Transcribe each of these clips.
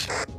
Thank you.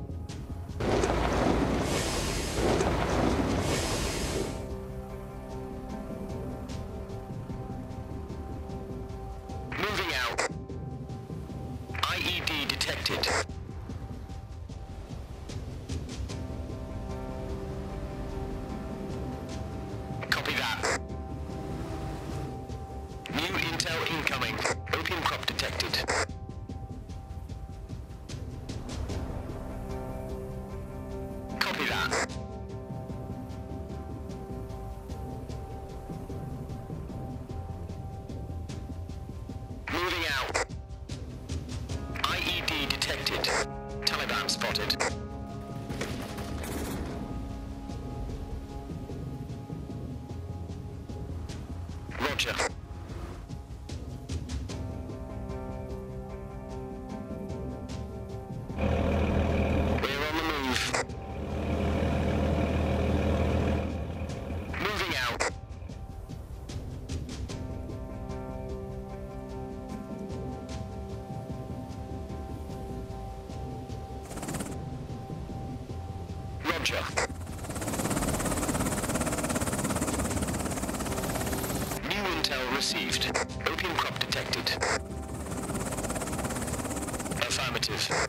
Affirmative.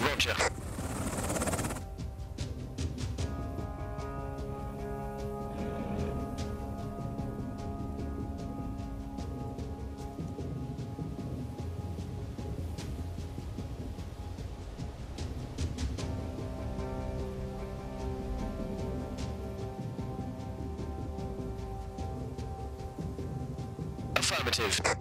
Roger. Affirmative.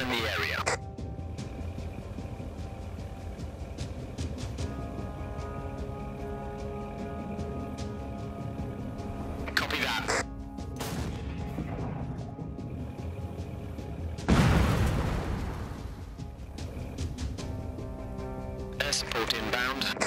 in the area. Copy that. Air support inbound.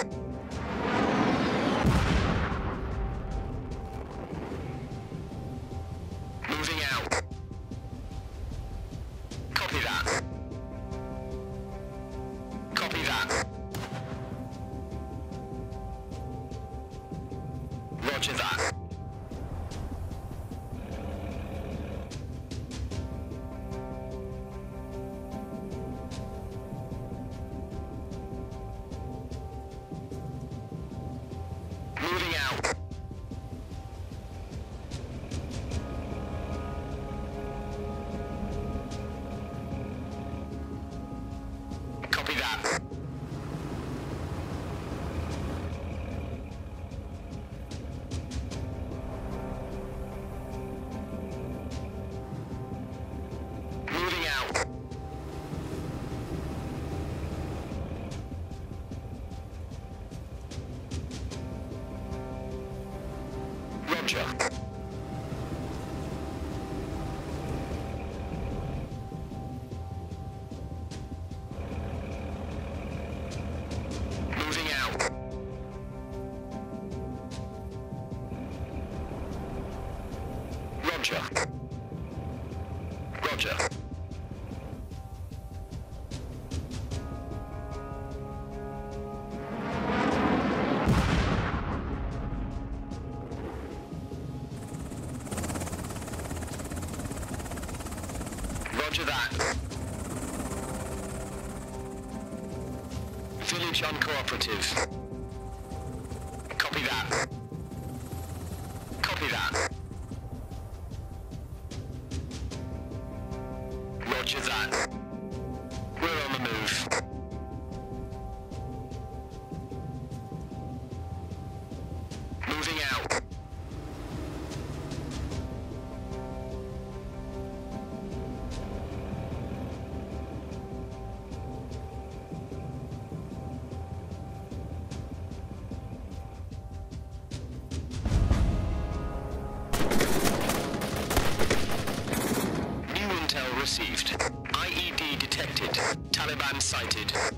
operative. Sighted.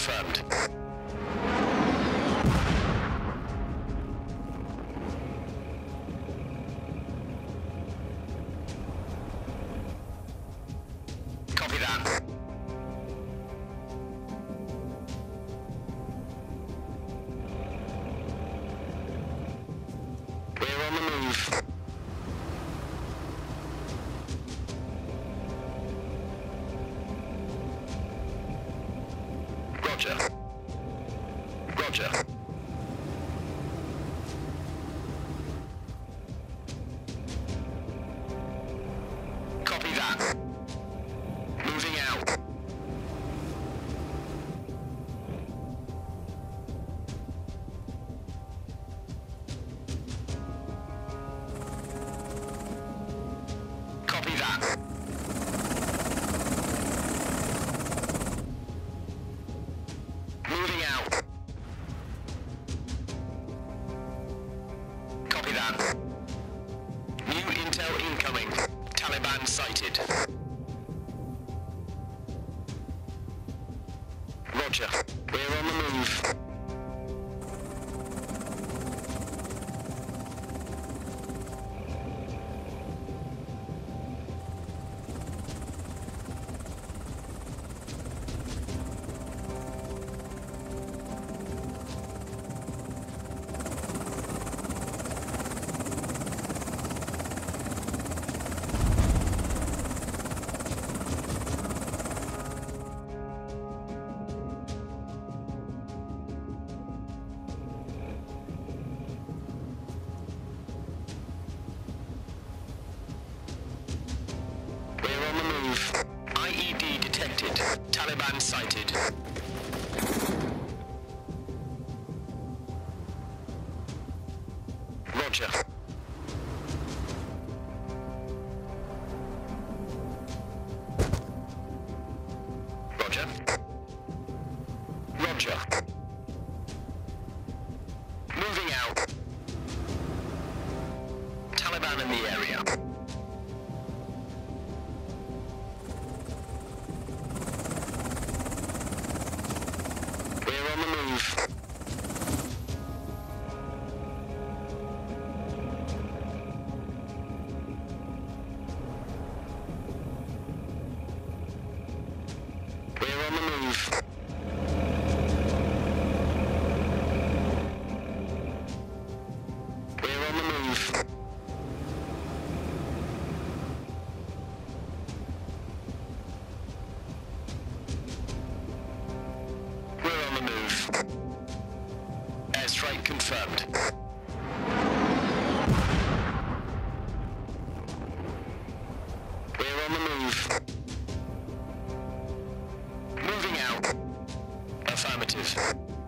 Confirmed. Affirmative.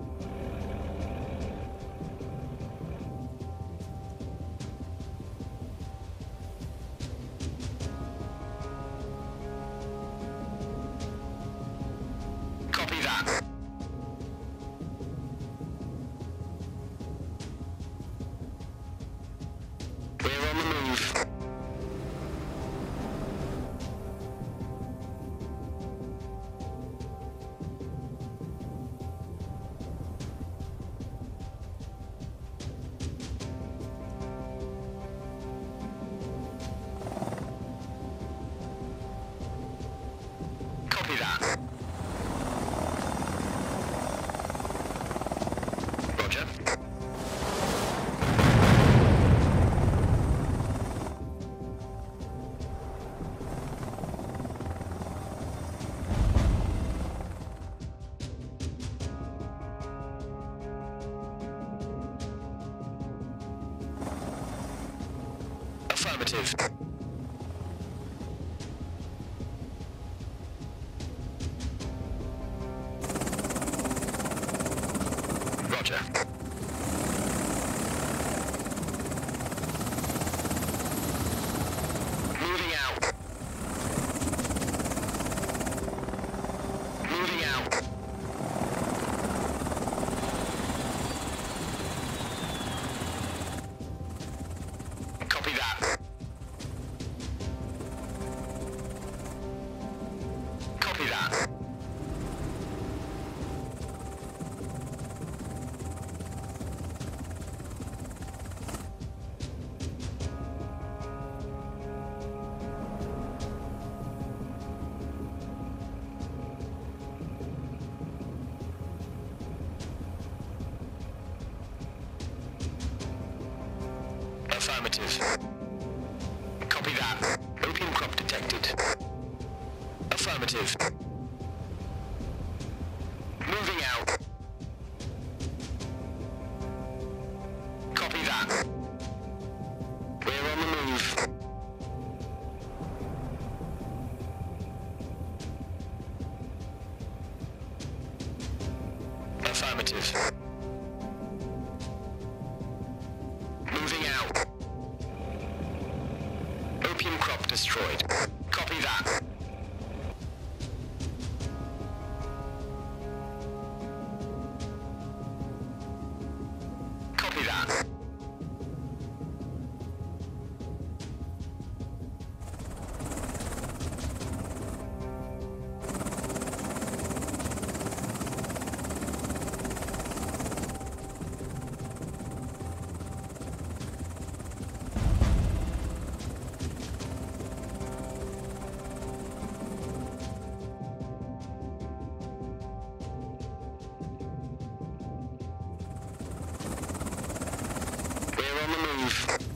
On the move.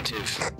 Uncooperative.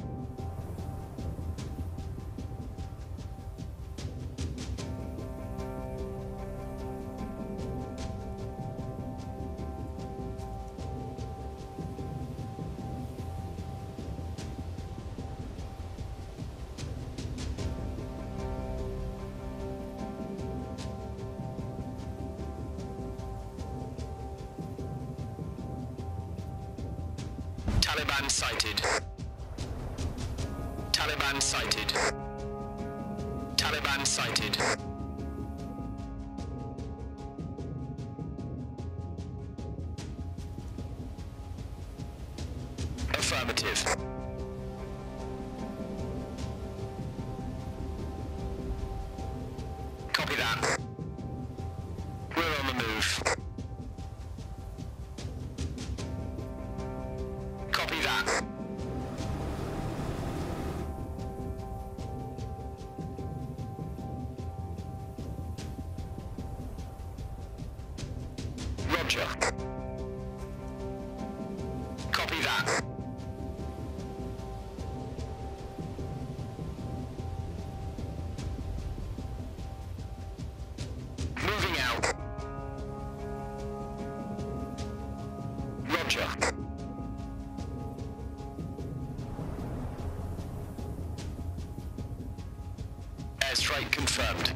Confirmed.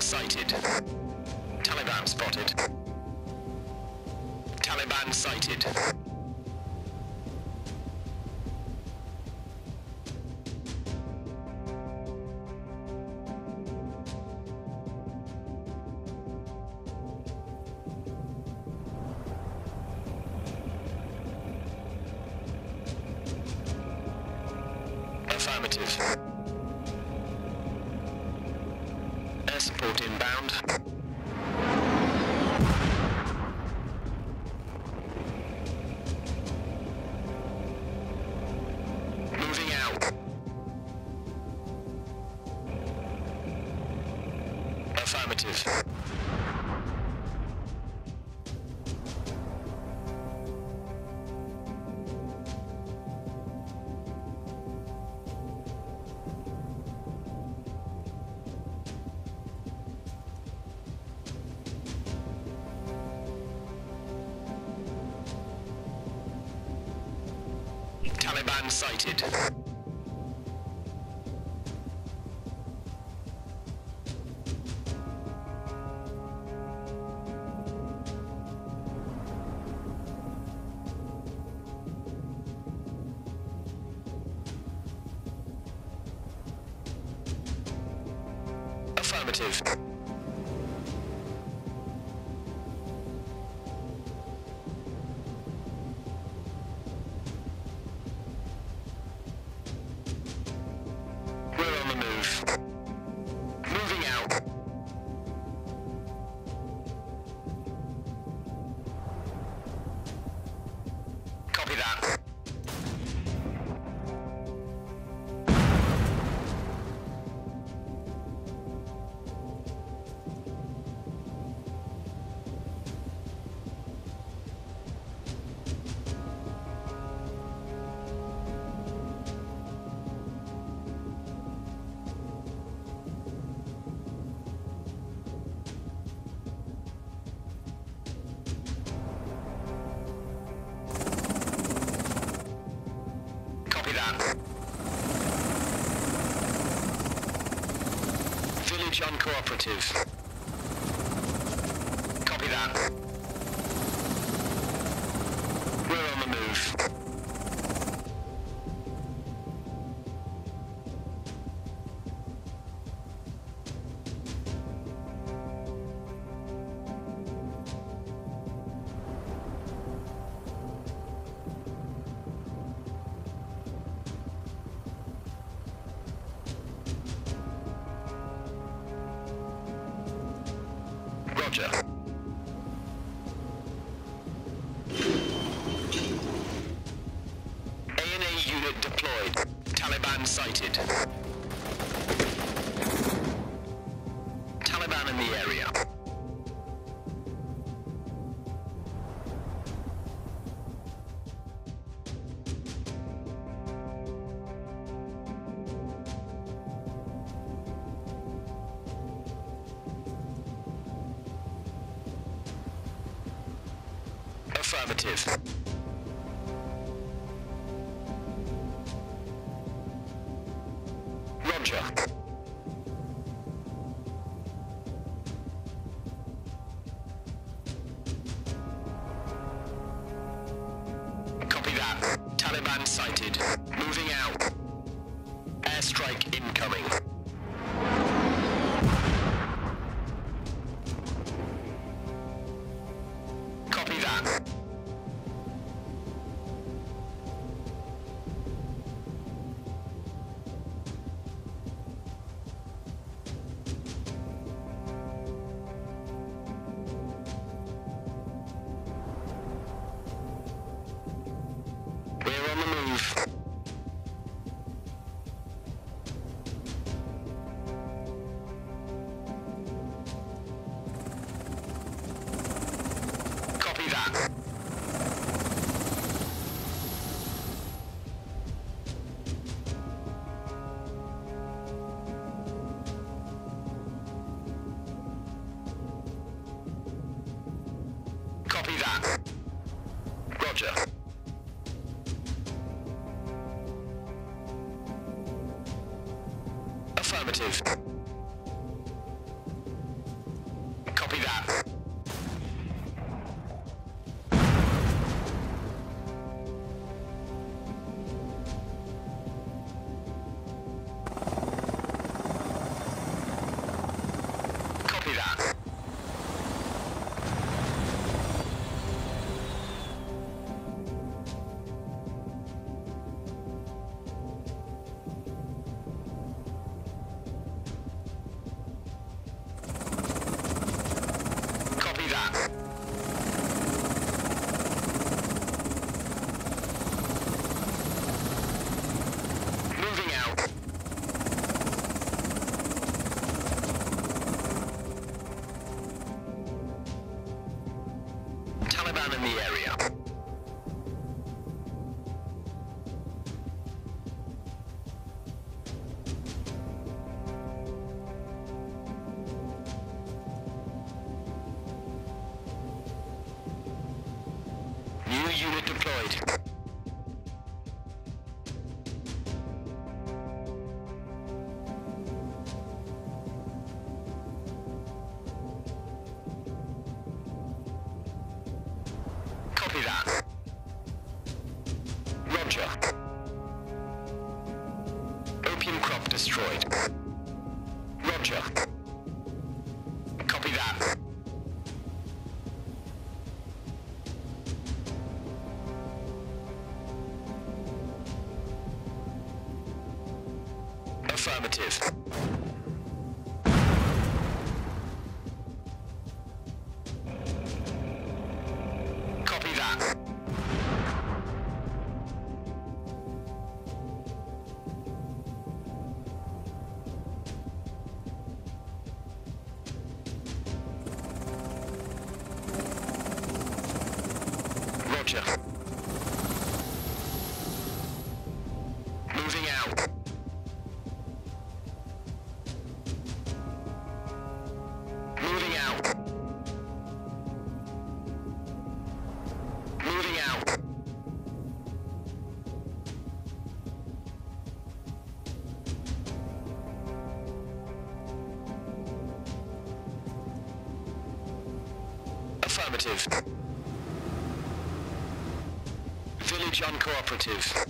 Sighted. Taliban spotted. Taliban sighted. Village Taliban sighted. In the area. Destroyed. Roger. Village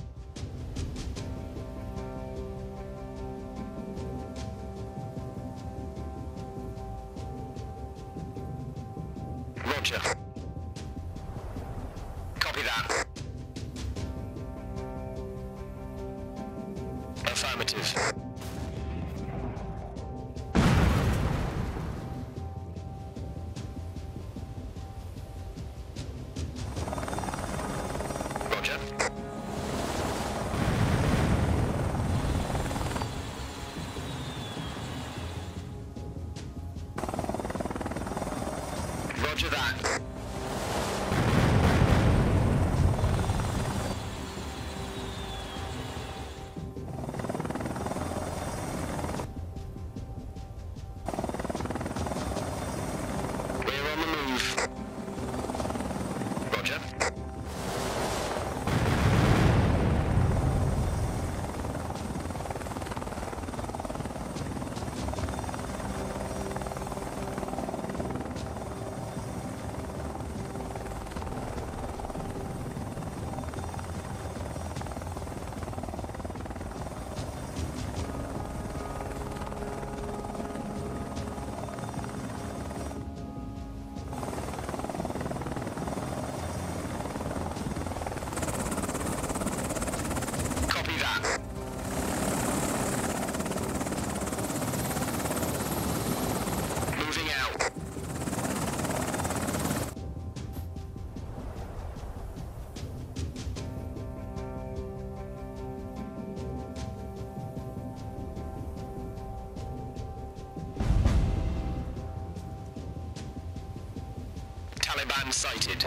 Taliban sighted.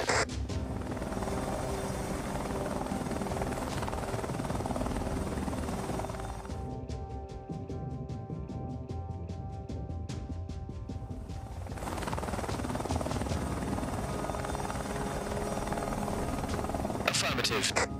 Affirmative.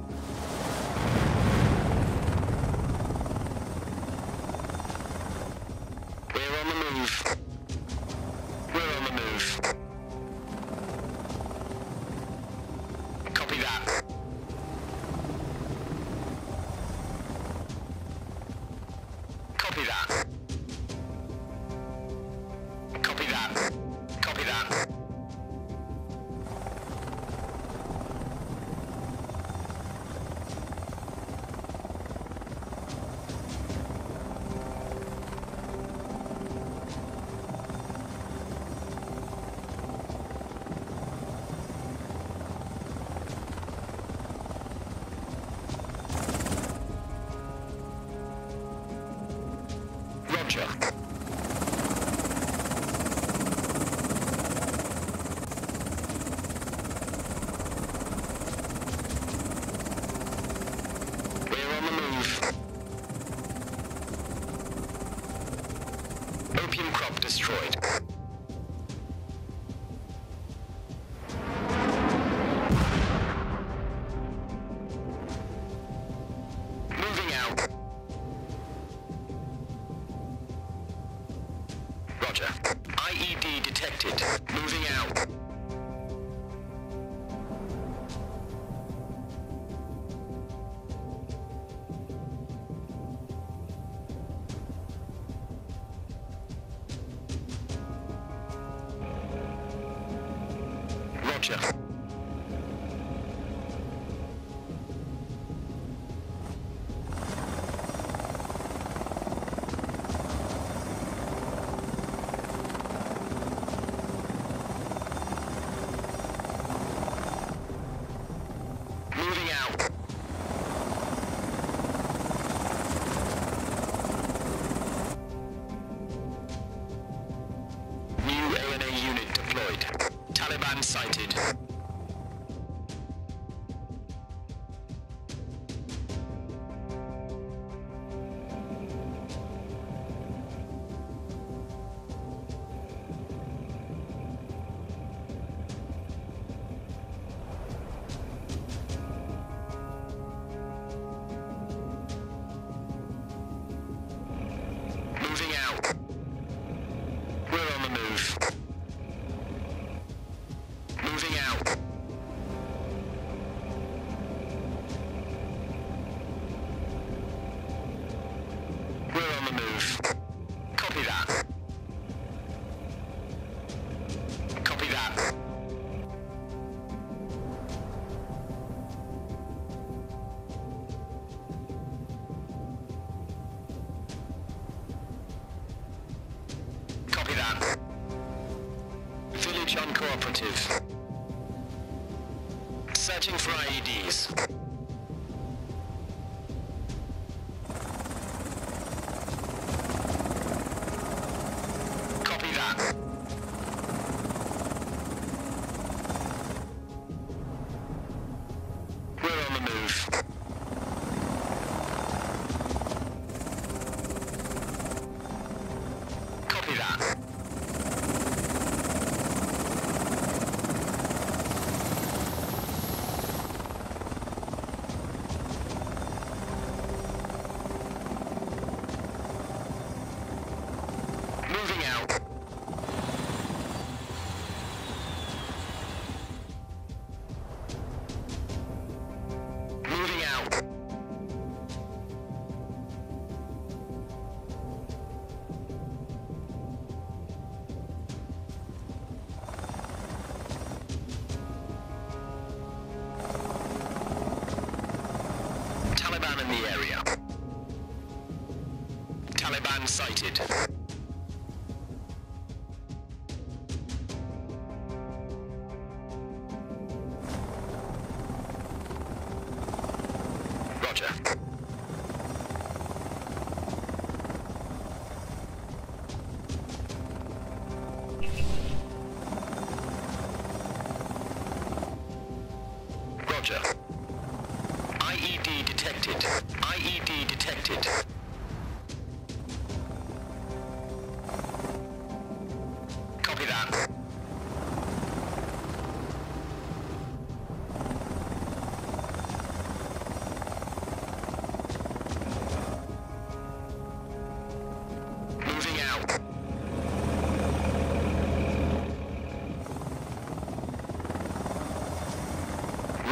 cooperative. Searching for IEDs.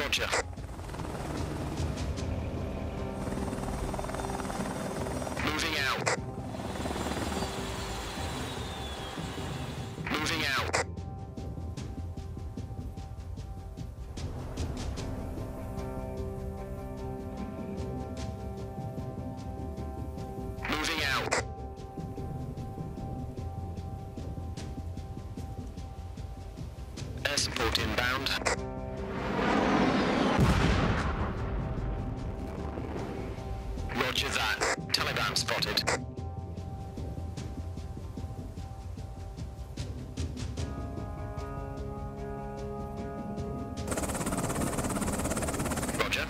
danger. spotted. Roger.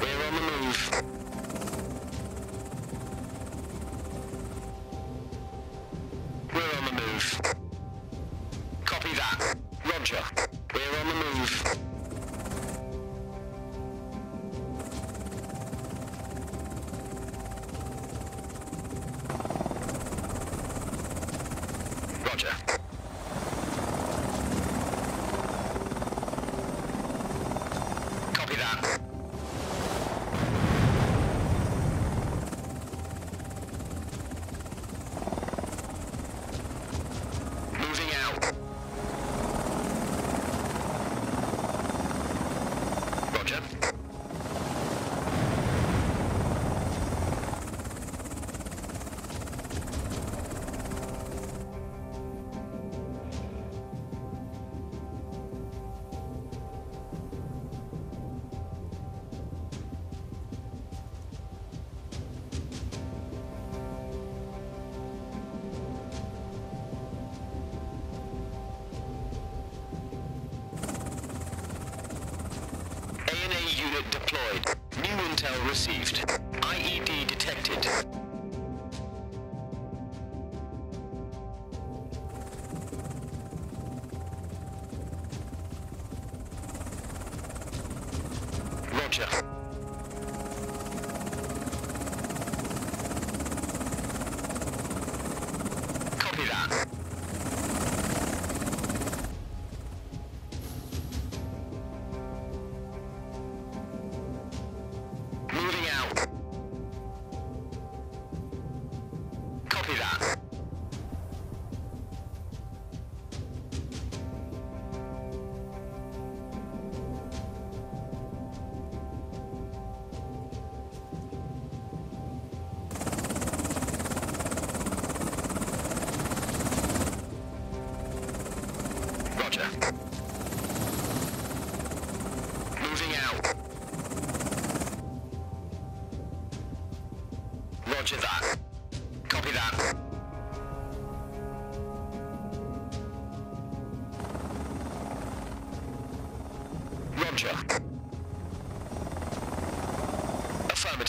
We're on the move. We're on the move. Received.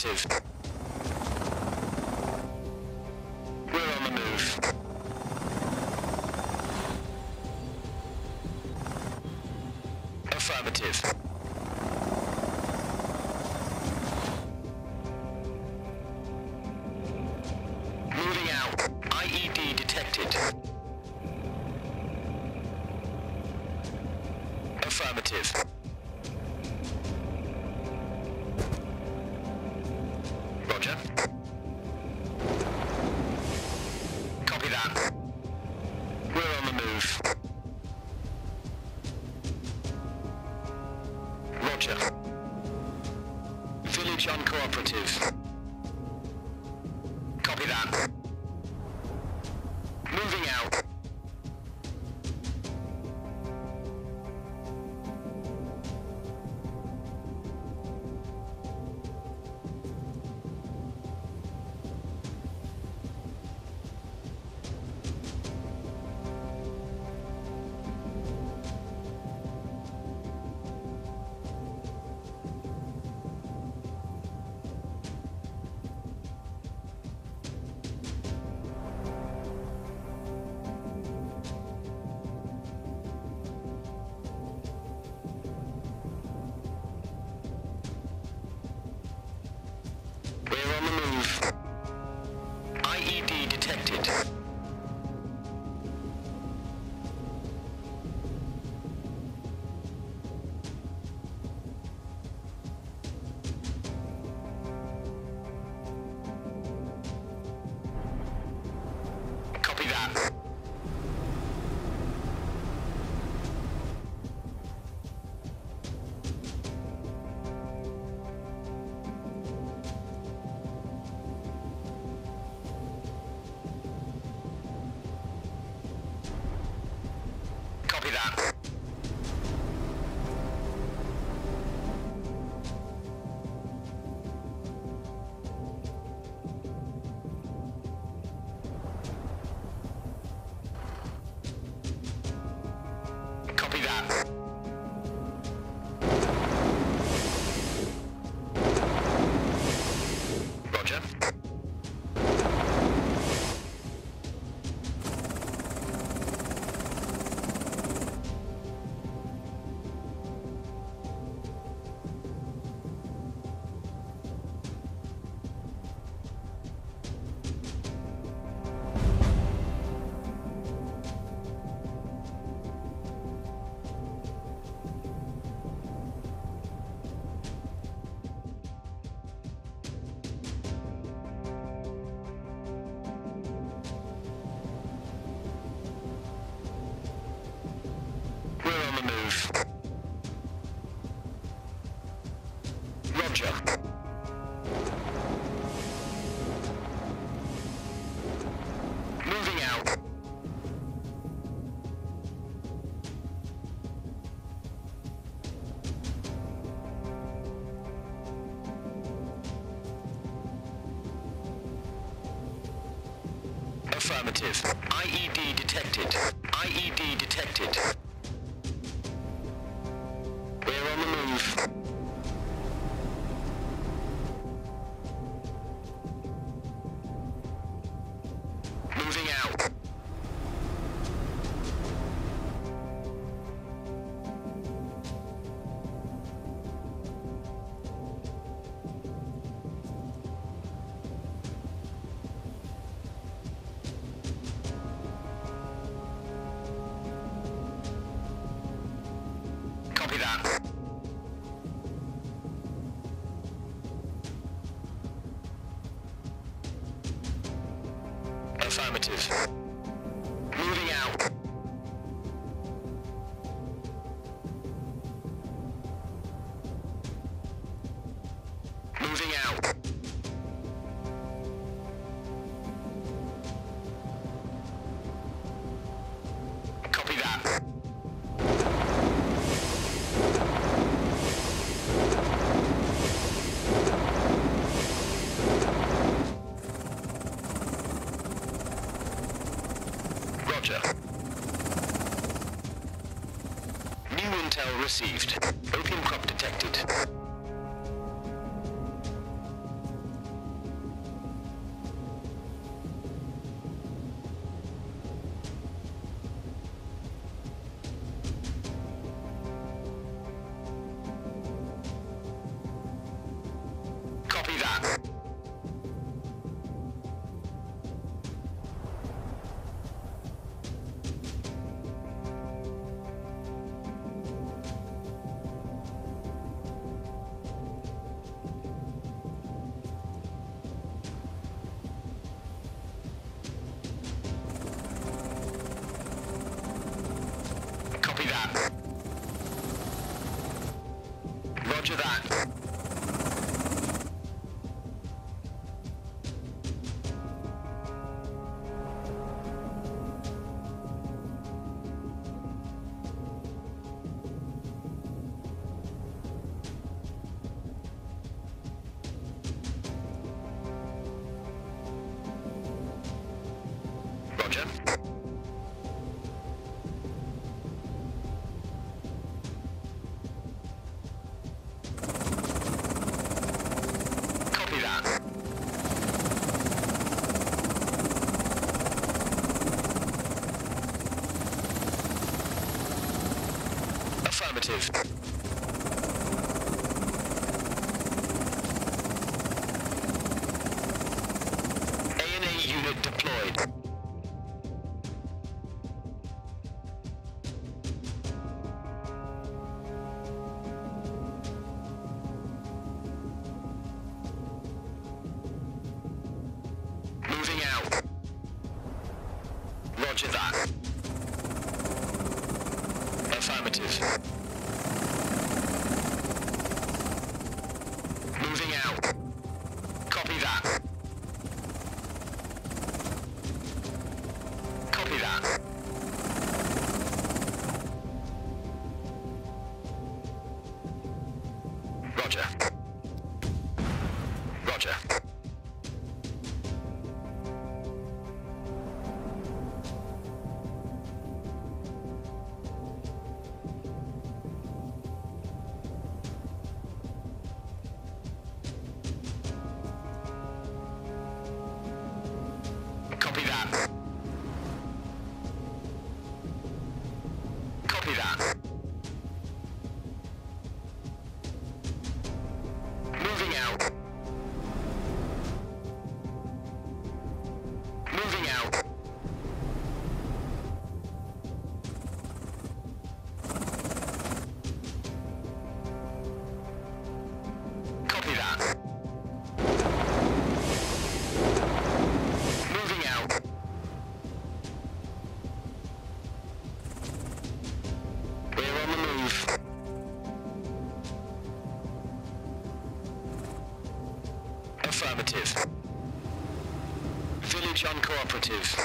Affirmative. you Affirmative. IED detected. IED detected. Received. Uncooperative.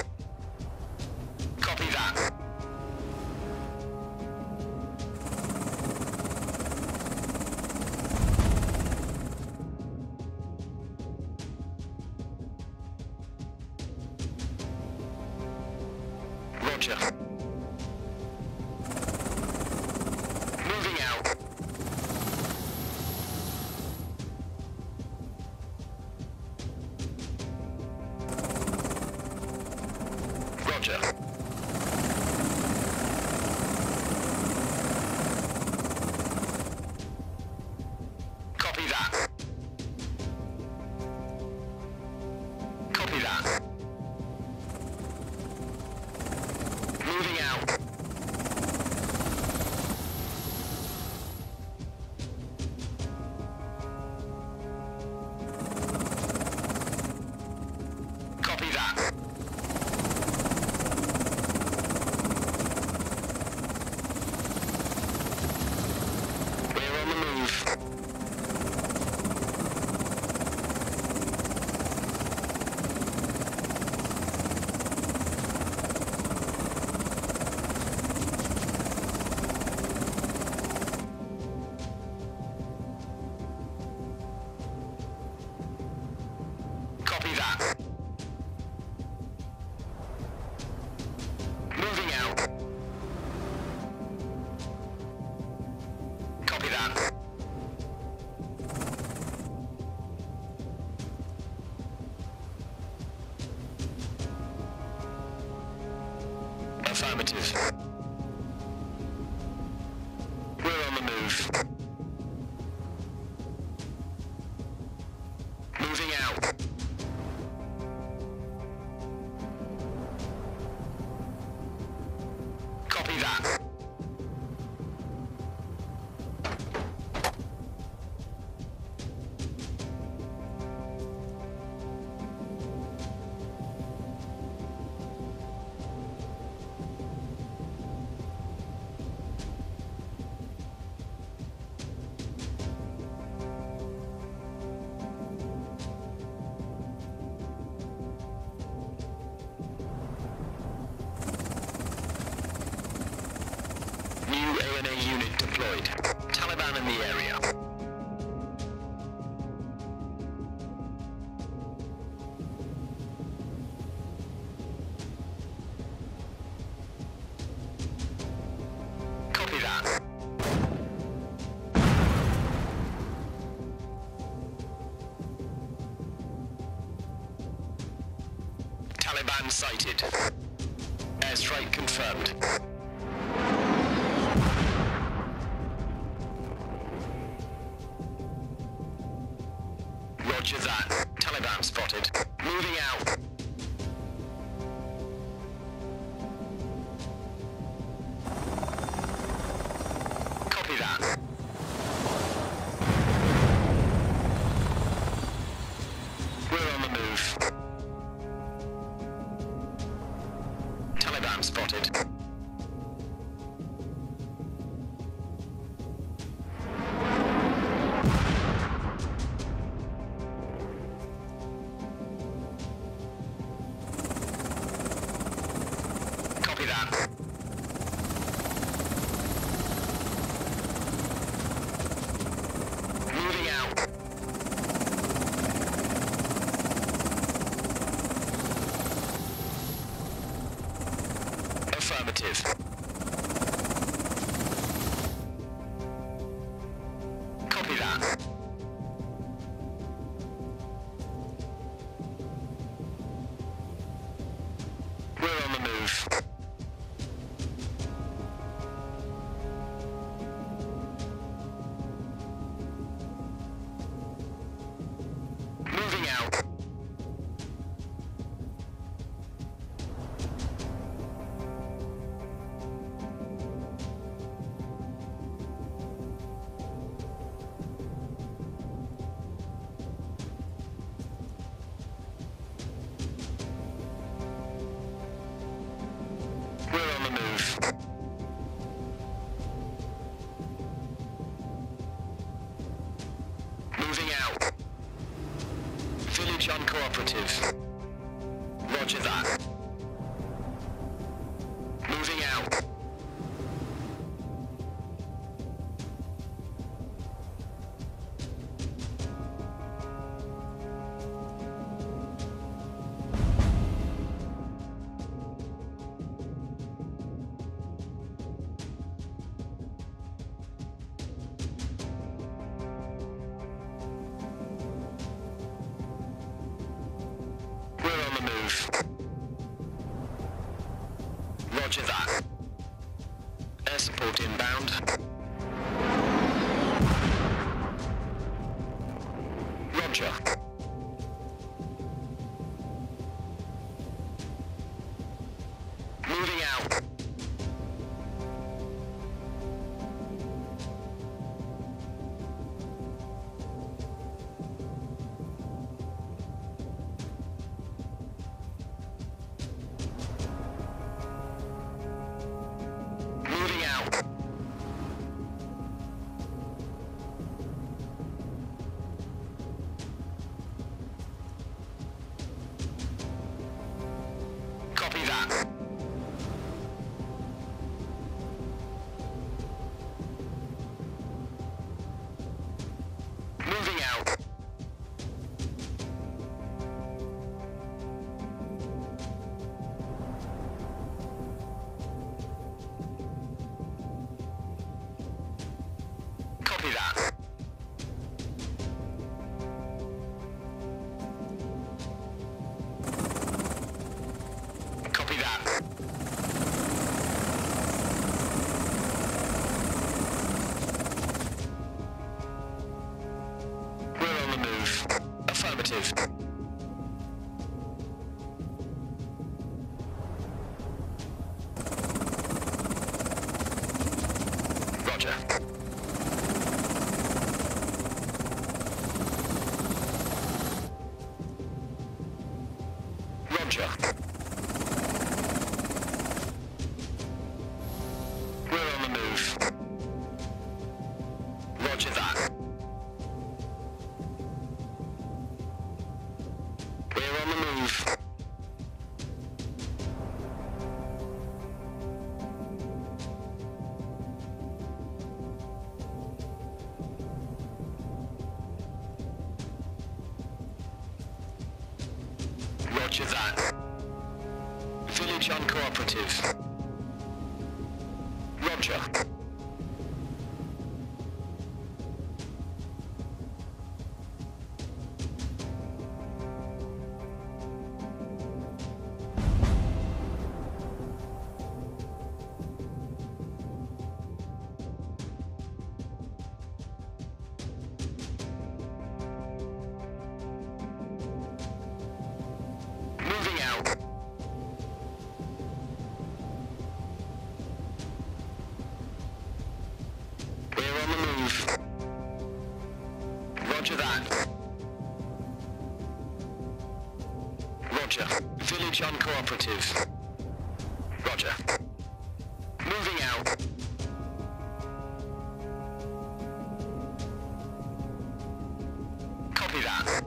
Sighted. Airstrike confirmed. Roger that. Air support inbound. future. Range uncooperative. Roger. Moving out. Copy that.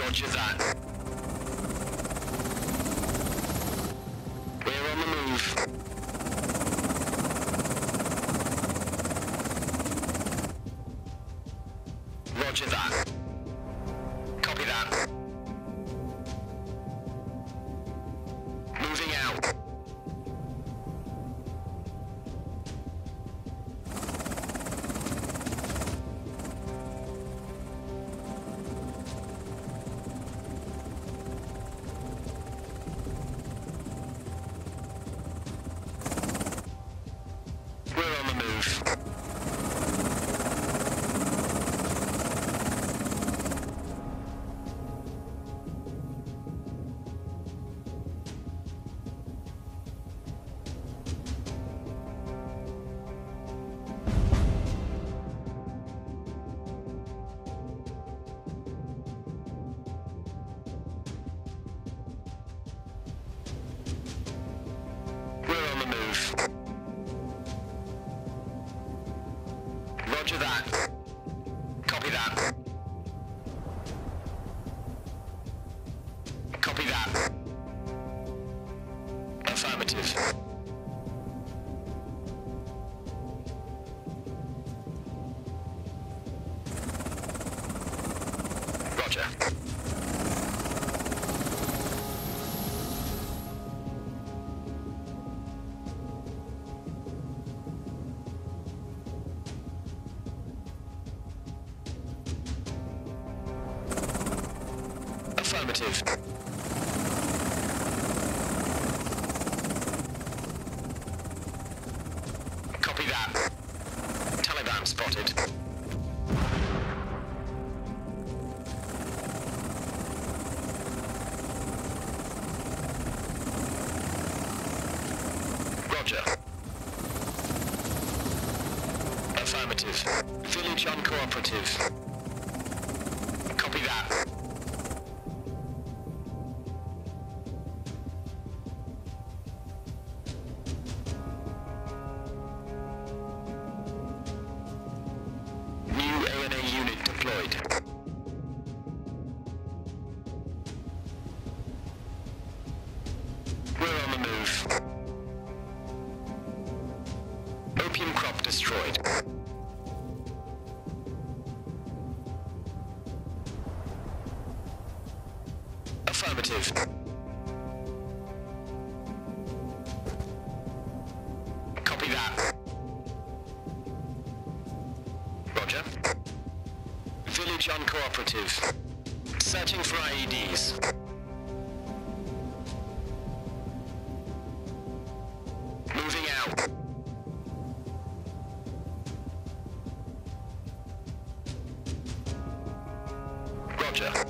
Roger that. ceva. cooperative. Searching for IEDs. Moving out. Roger.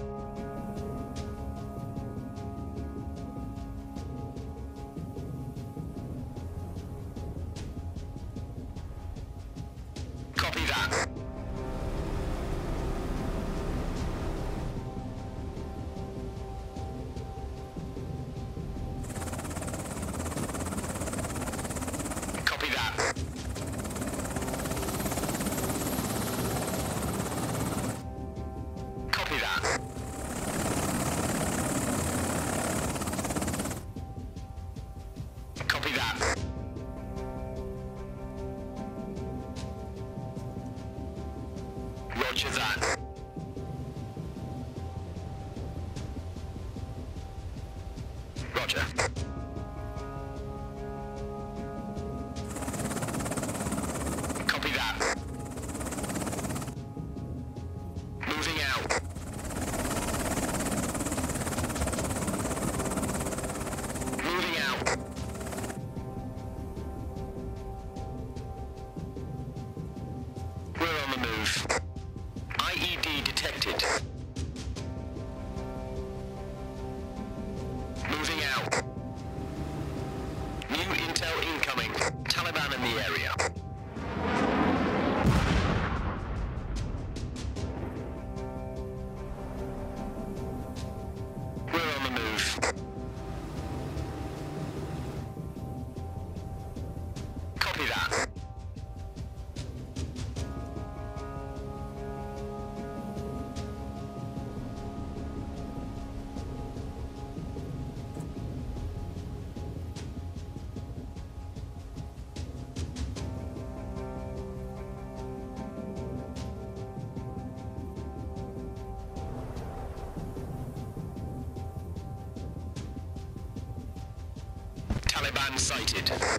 sighted.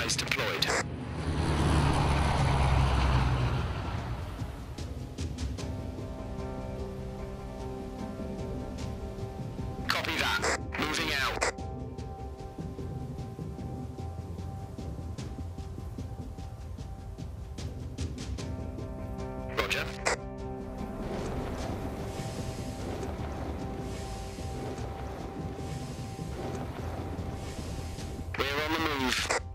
Supplies deployed. Copy that. Moving out. Roger. We're on the move.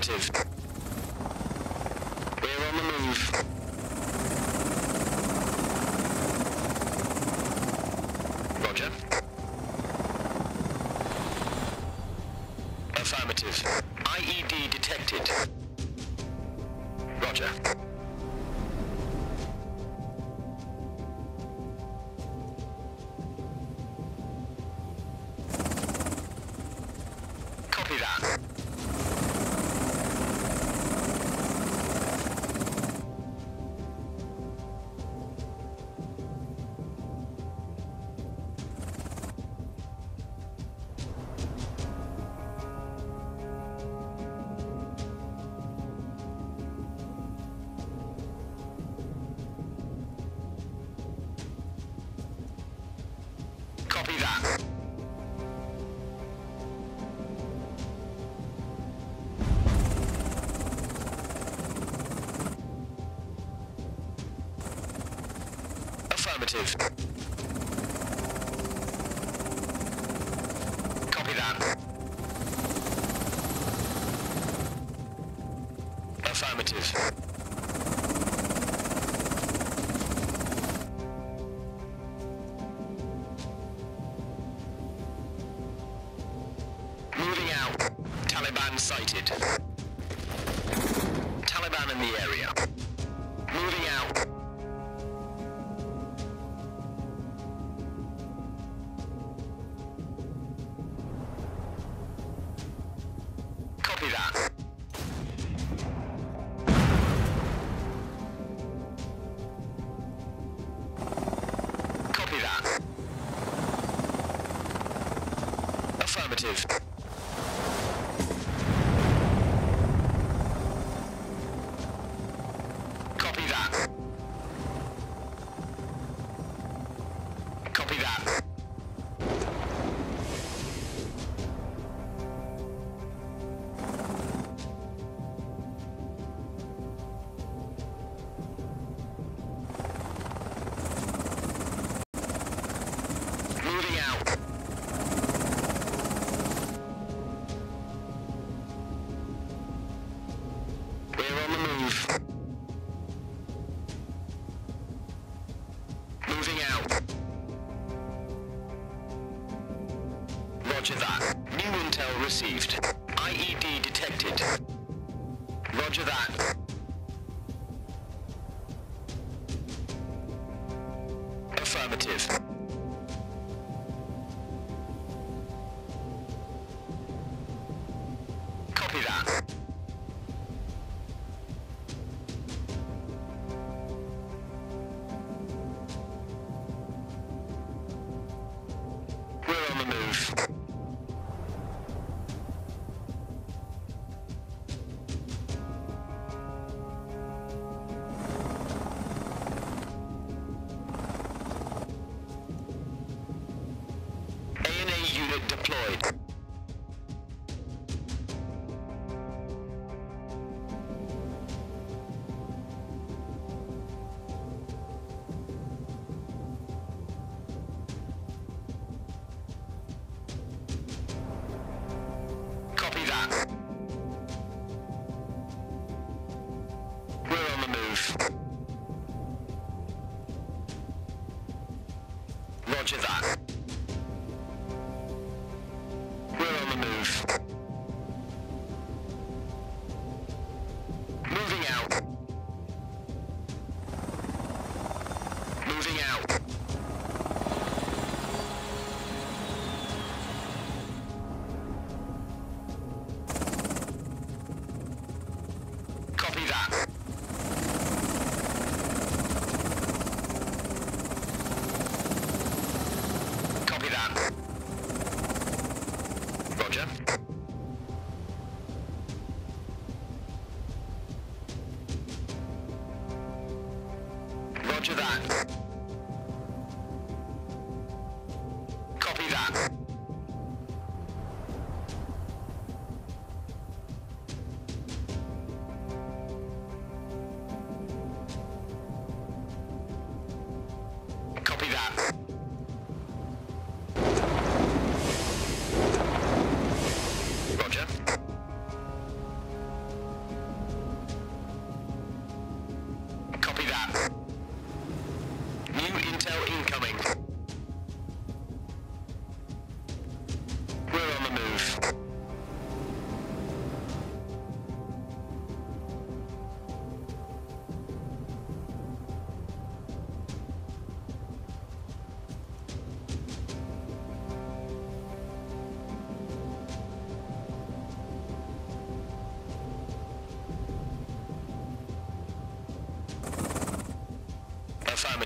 Affirmative. We're on the move. Roger. Affirmative. IED detected. Affirmative. Affirmative.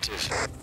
Affirmative.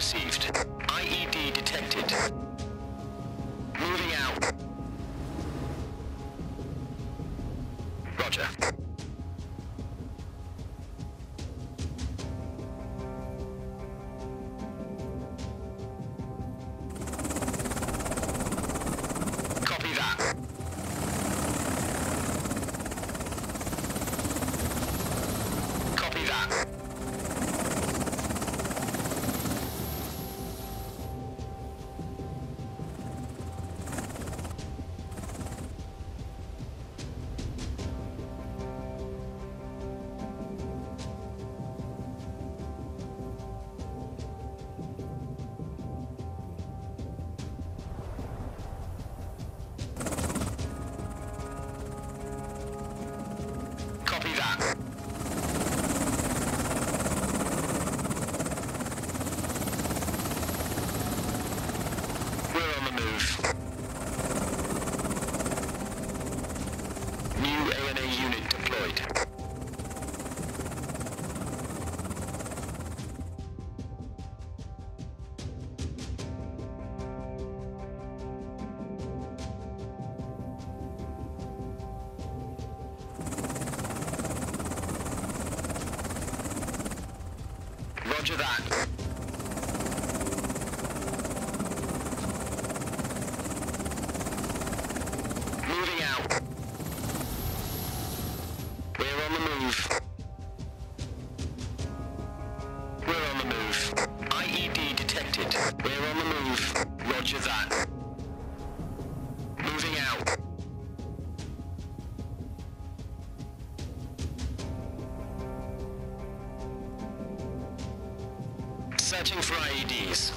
Received. Searching for IEDs.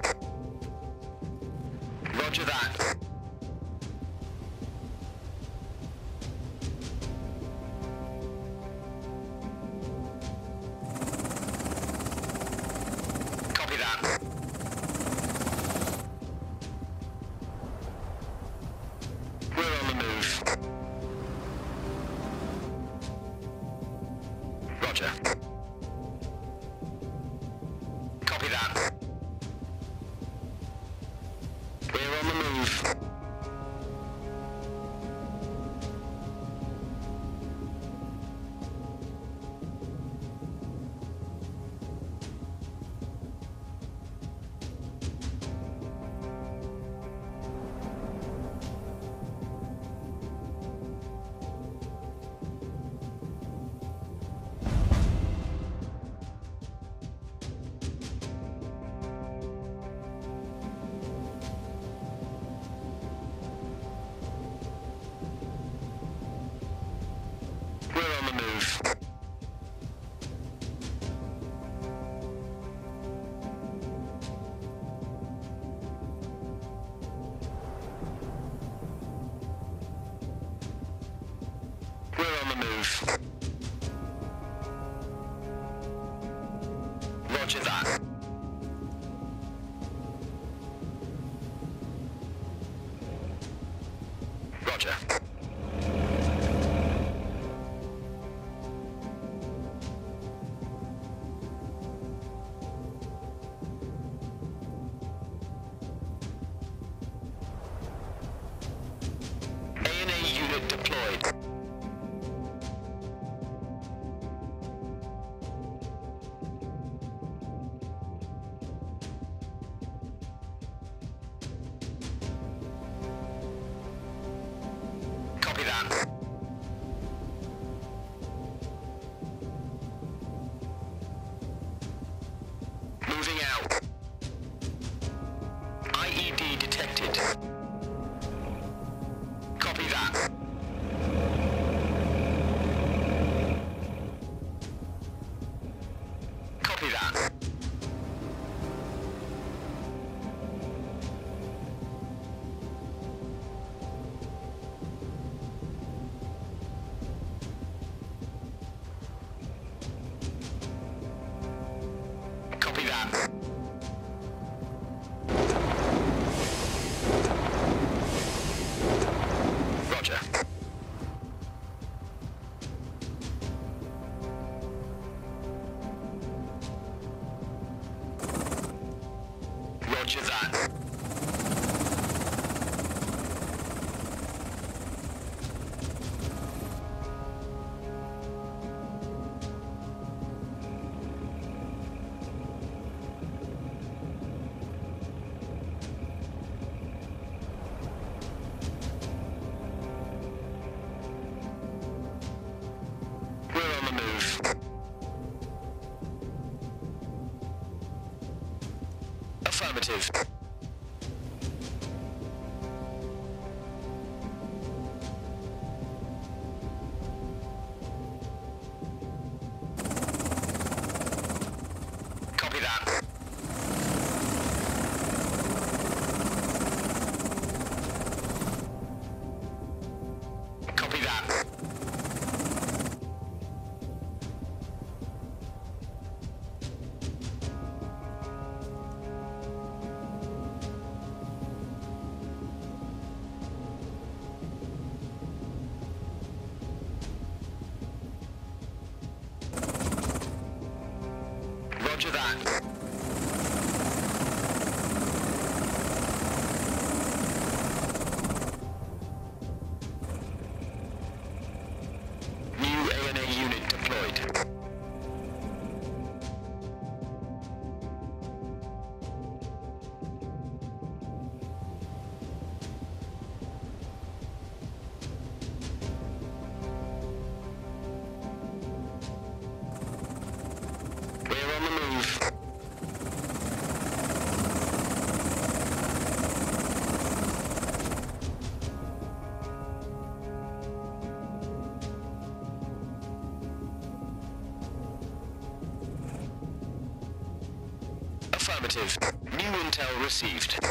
Received.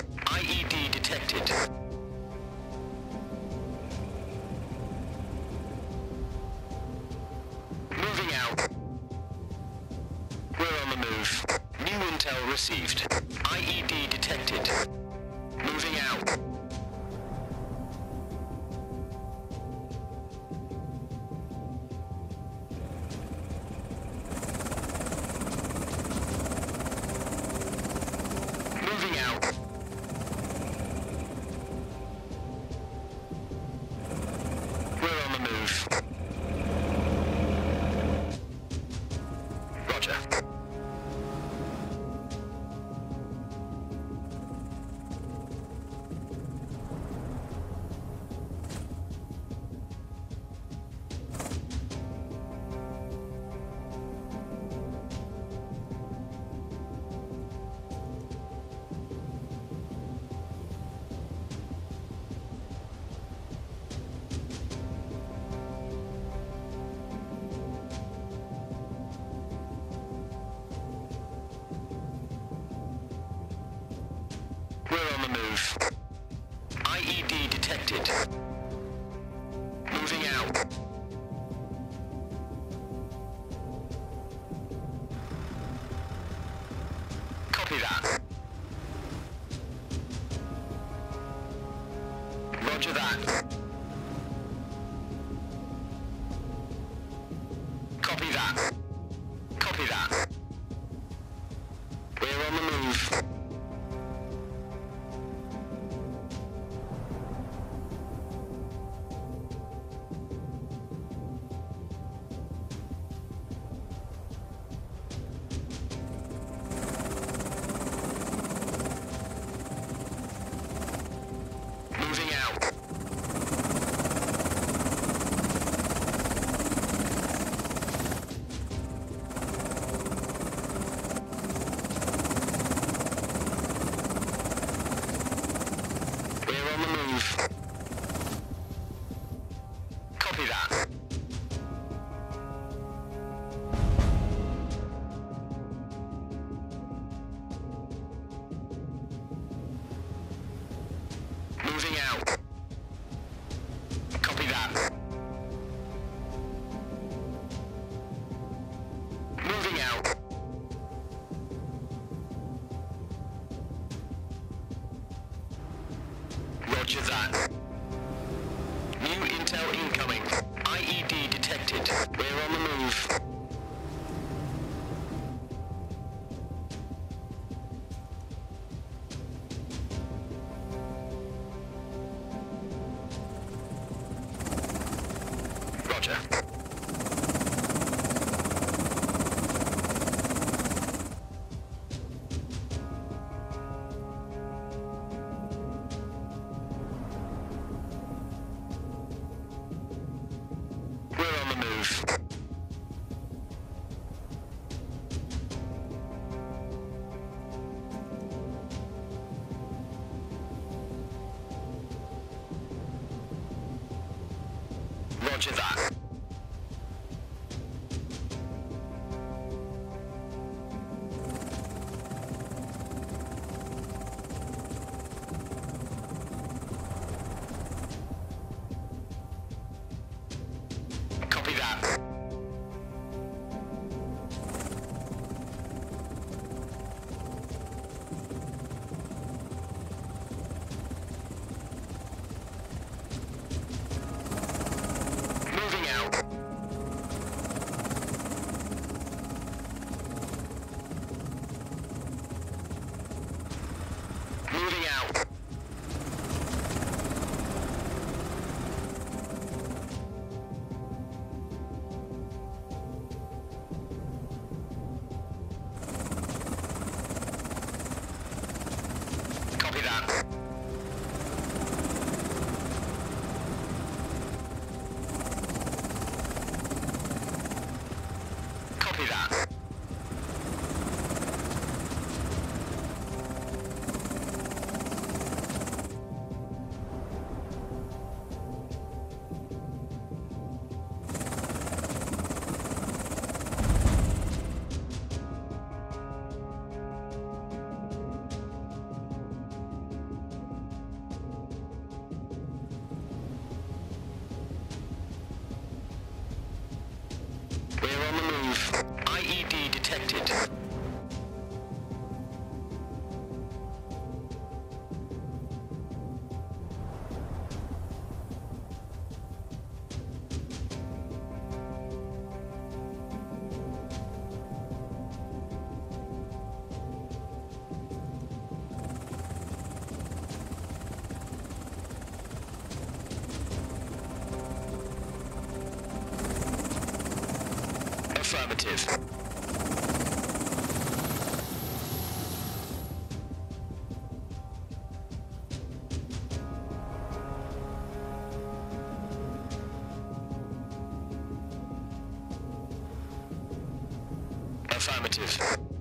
Affirmative.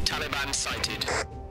Taliban sighted.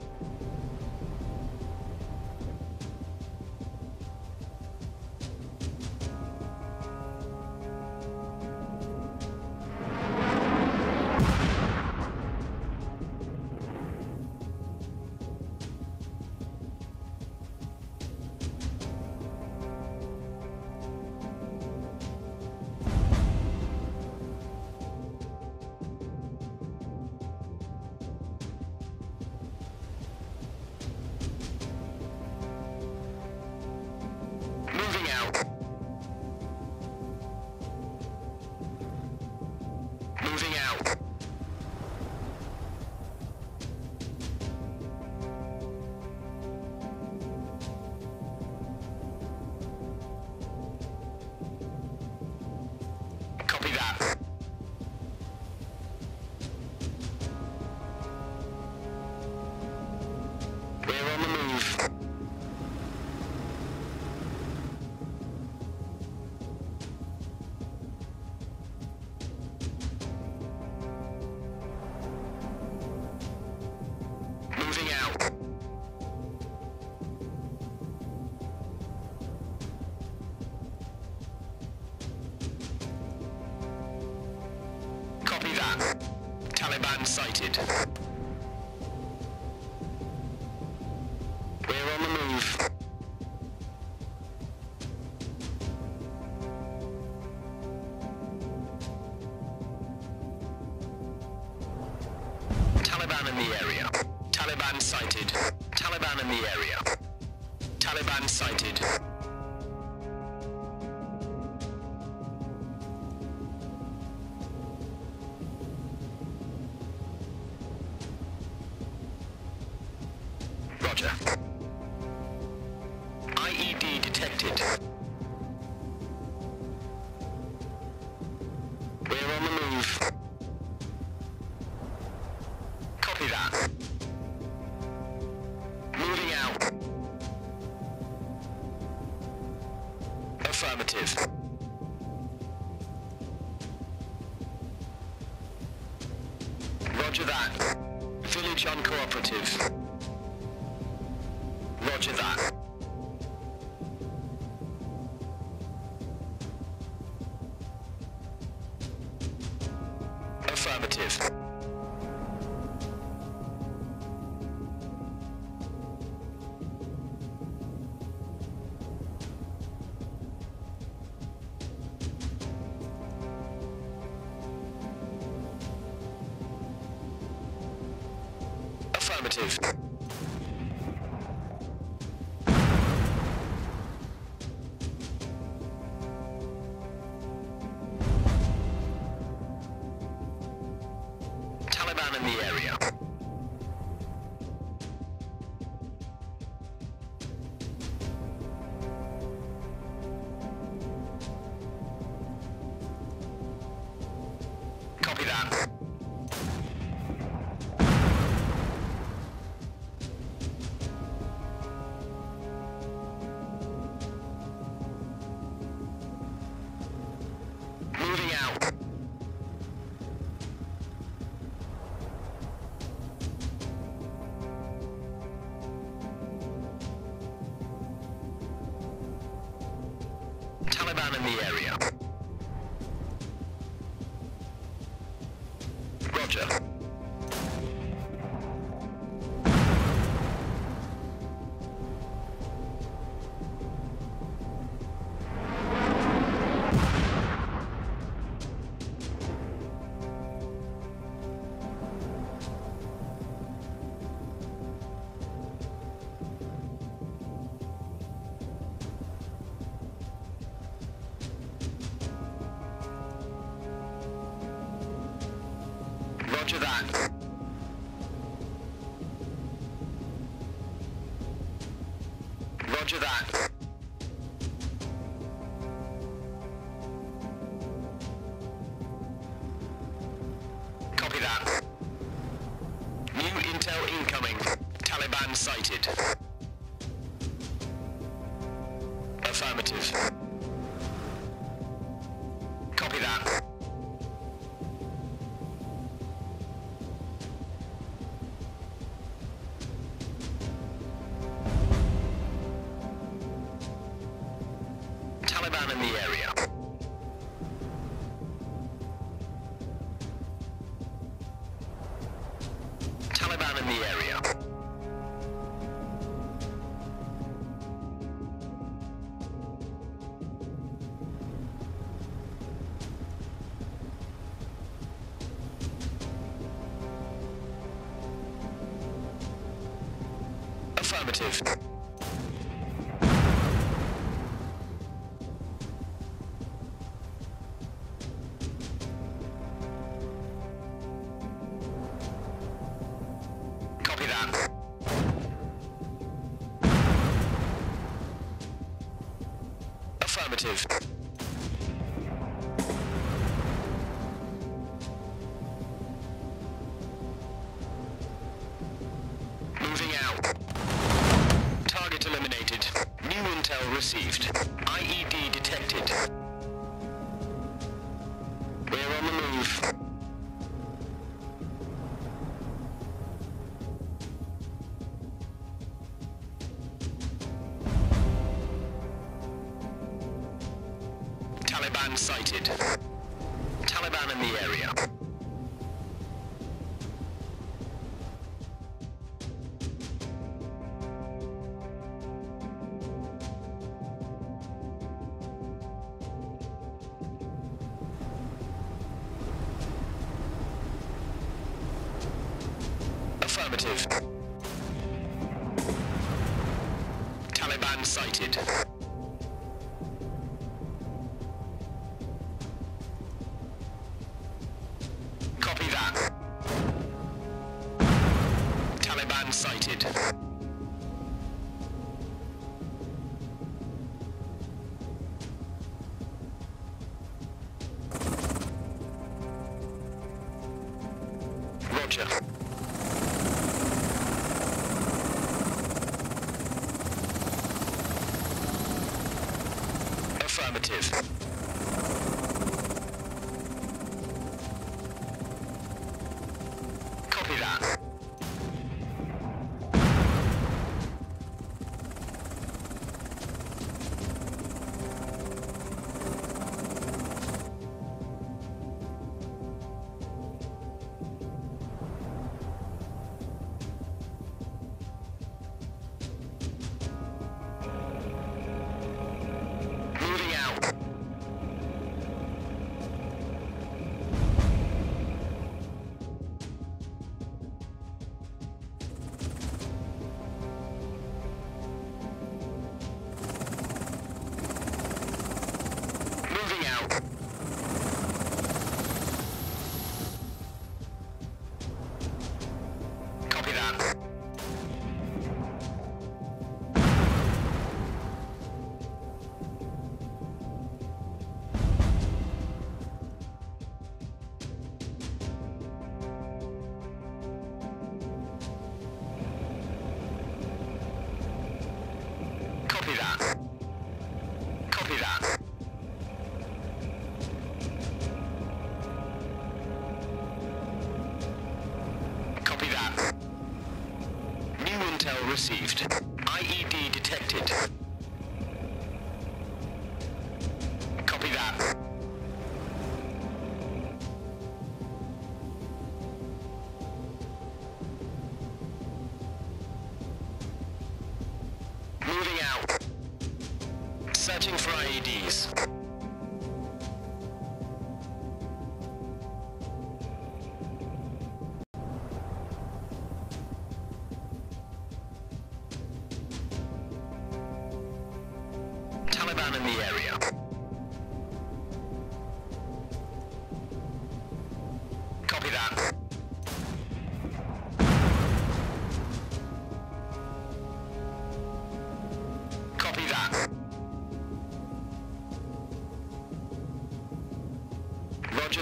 Affirmative. Taliban in the area. down in the area. Taliban in the area. Affirmative. excited.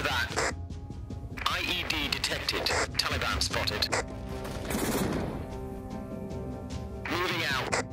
Roger that. IED detected. Taliban spotted. Moving out.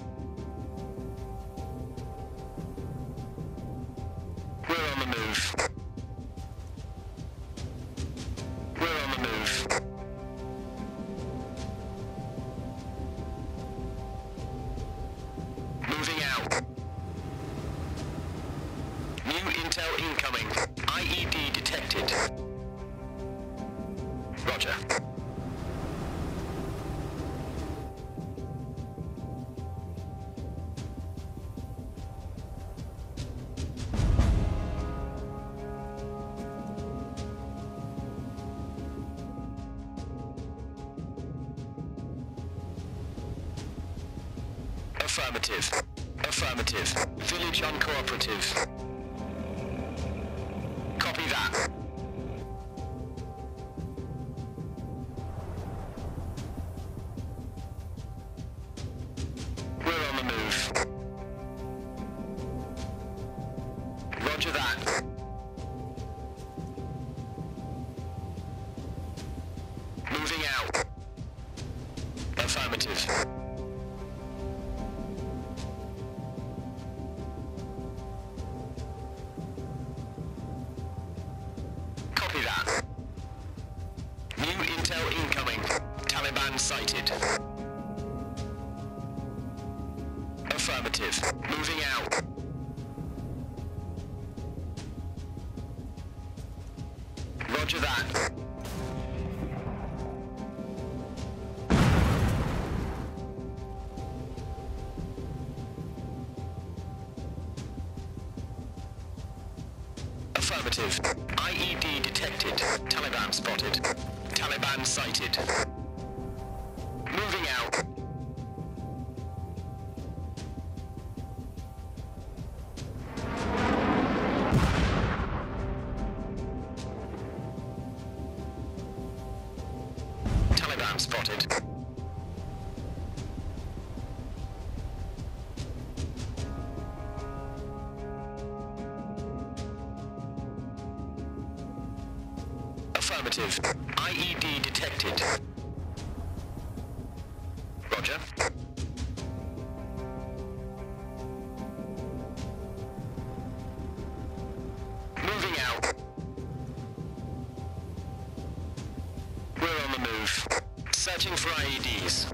for IEDs.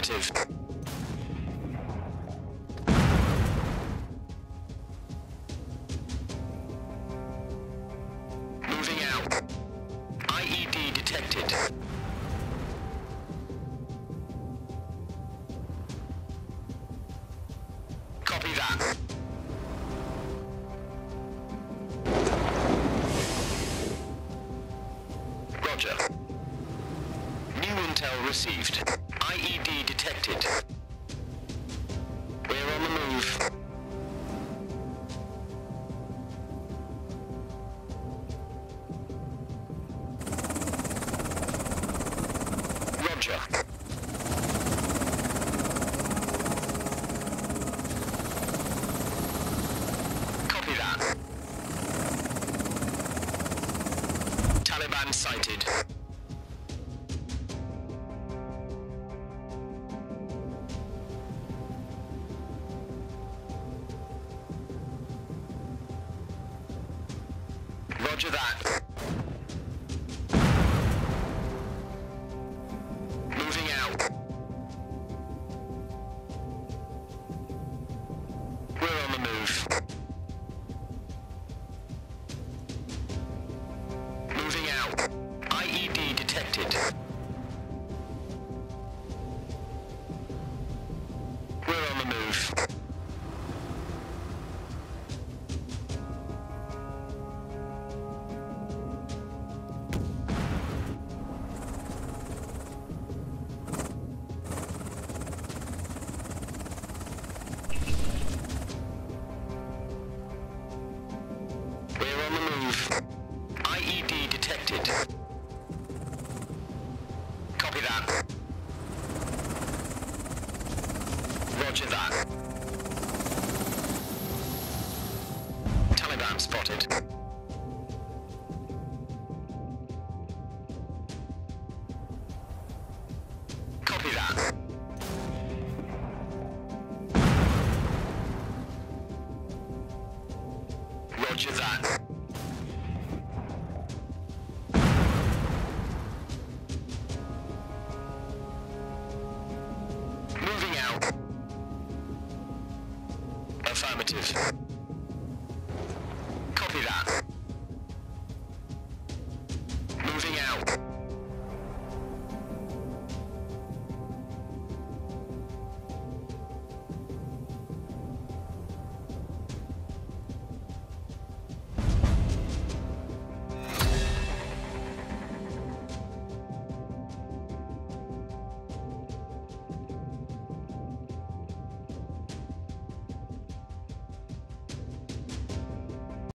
affirmative. sighted.